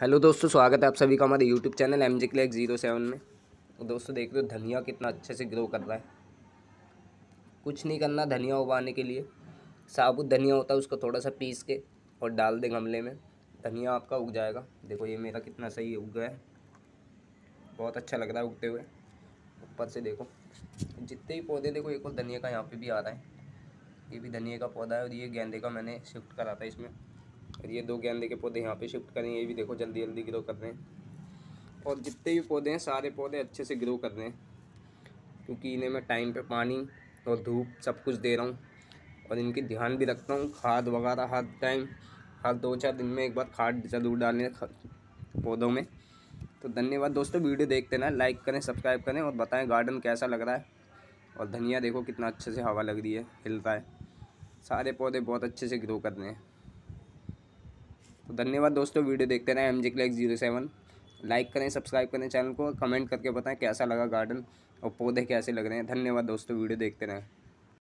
Hello दोस्तों, स्वागत है आप सभी का हमारे YouTube channel M G clack zero seven में। तो दोस्तों, देख रहे हो धनिया कितना अच्छे से ग्रो कर रहा है। कुछ नहीं करना धनिया उगाने के लिए। साबुत धनिया होता है, उसको थोड़ा सा पीस के और डाल दें गमले में। धनिया आपका उग जाएगा। देखो, ये मेरा कितना सही उग गया है। बहुत अच्छा लग रहा है उगते हुए। ऊपर से देखो। जितने भी पौधे, देखो, एक और धनिया का यहाँ पर भी आ रहा है। ये भी धनिया का पौधा है और ये गेंदे का मैंने शिफ्ट करा था इसमें। और ये दो गेंदे के पौधे यहाँ पे शिफ्ट करें, ये भी देखो जल्दी जल्दी ग्रो कर रहे हैं। और जितने भी पौधे हैं, सारे पौधे अच्छे से ग्रो कर रहे हैं, क्योंकि इन्हें मैं टाइम पर पानी और धूप सब कुछ दे रहा हूँ। और इनकी ध्यान भी रखता हूँ, खाद वगैरह हर टाइम हर दो चार दिन में एक बार खाद ज़रूर डालें पौधों में। तो धन्यवाद दोस्तों, वीडियो देखते ना लाइक करें सब्सक्राइब करें और बताएँ गार्डन कैसा लग रहा है। और धनिया देखो कितना अच्छे से हवा लग रही है, हिलता है। सारे पौधे बहुत अच्छे से ग्रो कर रहे हैं। तो धन्यवाद दोस्तों, वीडियो देखते रहें M G clack zero seven like करें सब्सक्राइब करें चैनल को कमेंट करके बताएँ कैसा लगा गार्डन और पौधे कैसे लग रहे हैं। धन्यवाद दोस्तों, वीडियो देखते रहें।